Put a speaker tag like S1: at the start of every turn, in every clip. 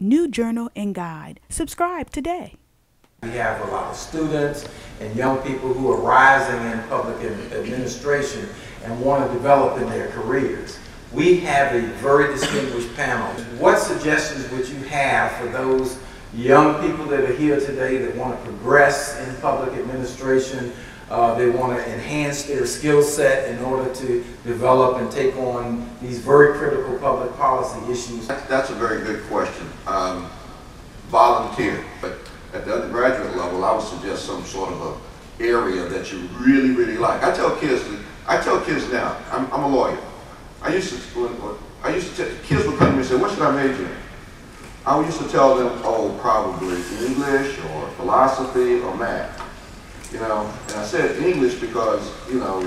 S1: new journal and guide. Subscribe today.
S2: We have a lot of students and young people who are rising in public administration and want to develop in their careers. We have a very distinguished panel. What suggestions would you have for those young people that are here today that want to progress in public administration? Uh, they want to enhance their skill set in order to develop and take on these very critical public policy issues.
S3: That's a very good question. Um, volunteer, but at the undergraduate level, I would suggest some sort of a area that you really, really like. I tell kids, I tell kids now, I'm, I'm a lawyer. I used to, I used to, tell, kids would come to me and say, what should I major in? I used to tell them, oh, probably English or philosophy or math. You know, and I said English because, you know,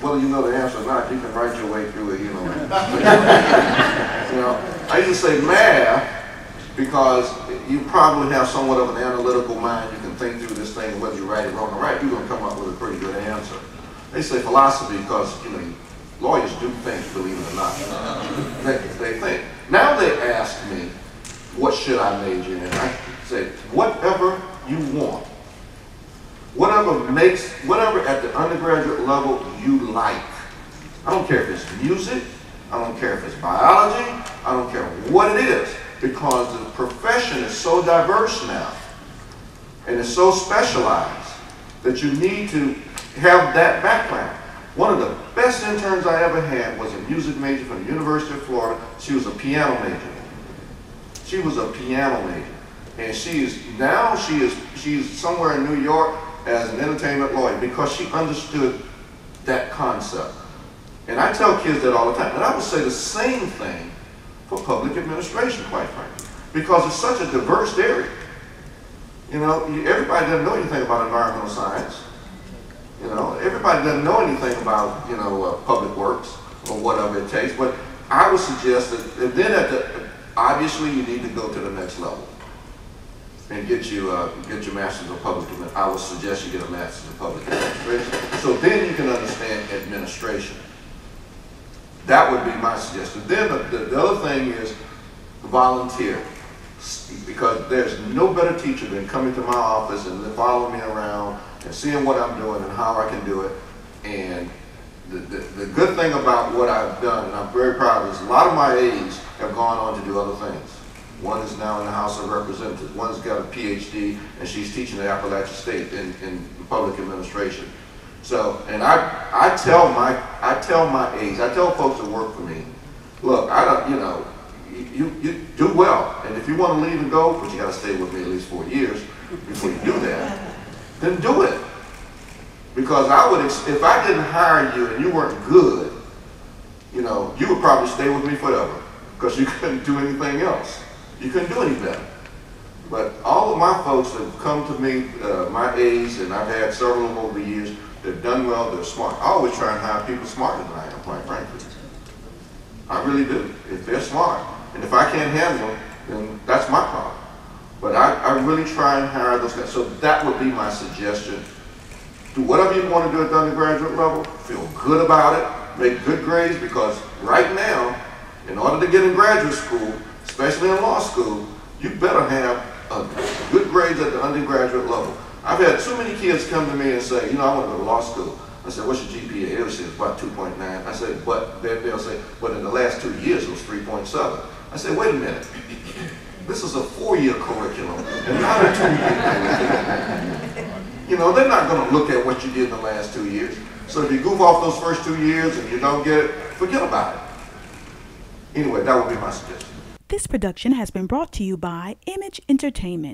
S3: whether you know the answer or not, you can write your way through it, you know. you know, I used to say math because you probably have somewhat of an analytical mind. You can think through this thing, whether you write it wrong or right, you're going to come up with a pretty good answer. They say philosophy because, you know, lawyers do think, believe it or not. They, they think. Now they ask me, what should I major in? I say, whatever you want. Whatever makes, whatever at the undergraduate level you like. I don't care if it's music, I don't care if it's biology, I don't care what it is because the profession is so diverse now and it's so specialized that you need to have that background. One of the best interns I ever had was a music major from the University of Florida. She was a piano major. She was a piano major. And she is, now she is, she's somewhere in New York as an entertainment lawyer because she understood that concept. And I tell kids that all the time. And I would say the same thing for public administration, quite frankly, because it's such a diverse area. You know, everybody doesn't know anything about environmental science. You know, everybody doesn't know anything about, you know, uh, public works or whatever it takes. But I would suggest that, and then at the, obviously you need to go to the next level and get you uh, get your master's of public I would suggest you get a master's of public administration. So then you can understand administration. That would be my suggestion. Then the, the, the other thing is volunteer. Because there's no better teacher than coming to my office and following me around and seeing what I'm doing and how I can do it. And the, the, the good thing about what I've done, and I'm very proud of this, a lot of my aides have gone on to do other things. One is now in the House of Representatives. One's got a PhD, and she's teaching at Appalachian State in, in public administration. So, and I, I tell my, I tell my aides, I tell folks that work for me, look, I don't, you know, you, you do well, and if you want to leave and go, but you got to stay with me at least four years before you do that, then do it. Because I would, if I didn't hire you and you weren't good, you know, you would probably stay with me forever because you couldn't do anything else. You couldn't do any better. But all of my folks have come to me, uh, my aides, and I've had several of them over the years, They've done well, they're smart. I always try and hire people smarter than I am, quite frankly. I really do, if they're smart. And if I can't handle them, then that's my problem. But I, I really try and hire those guys. So that would be my suggestion. Do whatever you want to do at the undergraduate level, feel good about it, make good grades, because right now, in order to get in graduate school, especially in law school, you better have good grades at the undergraduate level. I've had too many kids come to me and say, you know, I want to go to law school. I said, what's your GPA? They'll say it's about 2.9. I said, but they'll say, but in the last two years it was 3.7. I said, wait a minute. This is a four-year curriculum and not a two-year You know, they're not going to look at what you did in the last two years. So if you goof off those first two years and you don't get it, forget about it. Anyway, that would be my suggestion.
S1: This production has been brought to you by Image Entertainment.